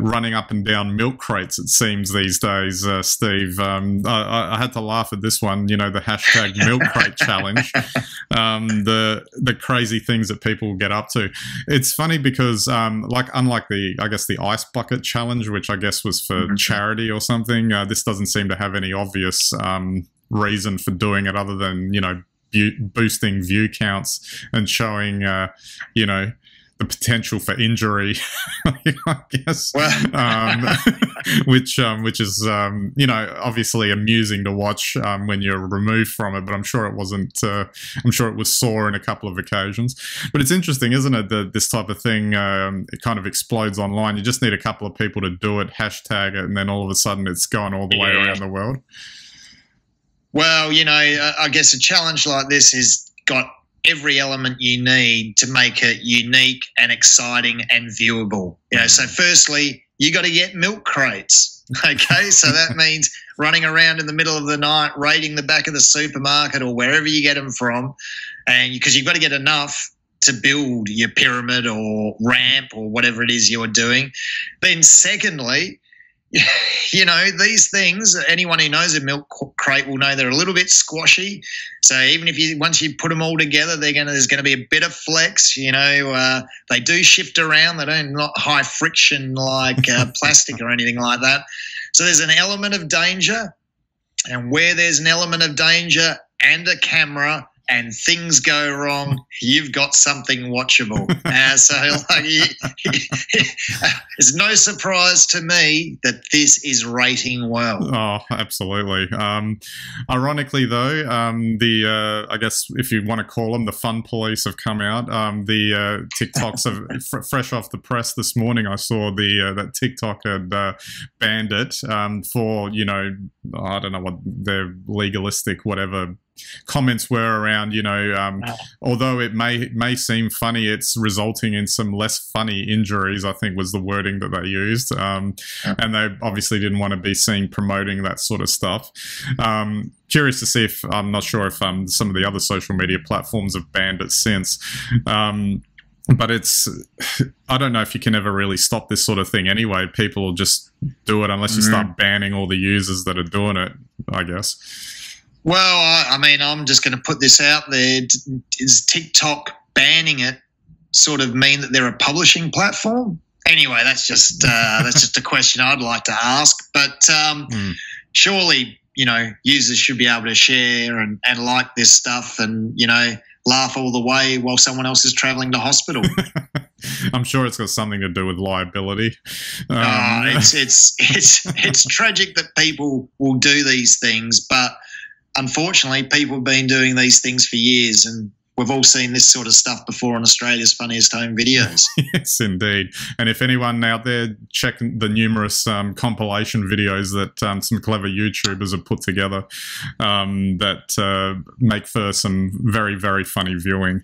running up and down milk crates. It seems these days, uh, Steve. Um, I, I, had to laugh at this one. You know, the hashtag milk crate challenge. Um, the the crazy things that people get up to. It's funny because, um, like, unlike the I guess the ice bucket challenge, which I guess was for mm-hmm. charity or something, uh, this doesn't seem to have any obvious um, reason for doing it other than you know boosting view counts and showing, uh, you know, the potential for injury, I guess, um, which um, which is um, you know obviously amusing to watch um, when you're removed from it. But I'm sure it wasn't. Uh, I'm sure it was sore in a couple of occasions. But it's interesting, isn't it? That this type of thing um, it kind of explodes online. You just need a couple of people to do it, hashtag it, and then all of a sudden it's gone all the yeah. way around the world. Well, you know, I guess a challenge like this has got every element you need to make it unique and exciting and viewable. You know, so firstly, you got to get milk crates. Okay, so that means running around in the middle of the night, raiding the back of the supermarket or wherever you get them from, and because you've got to get enough to build your pyramid or ramp or whatever it is you're doing. Then, secondly, you know, these things, anyone who knows a milk crate will know they're a little bit squashy. So even if you, once you put them all together, they're going to, there's going to be a bit of flex, you know, uh, they do shift around. They don't, not high friction like uh, plastic or anything like that. So there's an element of danger. And where there's an element of danger and a camera, and things go wrong, you've got something watchable. Uh, so like, it's no surprise to me that this is rating well. Oh, absolutely. Um, ironically, though, um, the uh, I guess if you want to call them, the fun police have come out. Um, the uh, TikToks have fresh off the press this morning. I saw the uh, that TikTok had uh, banned it um, for you know I don't know what their legalistic whatever comments were around, you know, um, although it may may seem funny, it's resulting in some less funny injuries. I think was the wording that they used, um, yeah. and they obviously didn't want to be seen promoting that sort of stuff. Um, curious to see if I'm not sure if um, some of the other social media platforms have banned it since. Um, but it's I don't know if you can ever really stop this sort of thing anyway. People will just do it unless you mm-hmm. start banning all the users that are doing it, I guess. Well, I, I mean, I'm just going to put this out there. Is TikTok banning it sort of mean that they're a publishing platform? Anyway, that's just uh, that's just a question I'd like to ask. But um, mm. surely, you know, users should be able to share and, and like this stuff, and you know, laugh all the way while someone else is traveling to hospital. I'm sure it's got something to do with liability. Um, uh, it's it's it's it's tragic that people will do these things, but unfortunately, people have been doing these things for years, and we've all seen this sort of stuff before on Australia's Funniest Home Videos. yes, indeed. And if anyone out there check the numerous um, compilation videos that um, some clever YouTubers have put together um, that uh, make for some very, very funny viewing.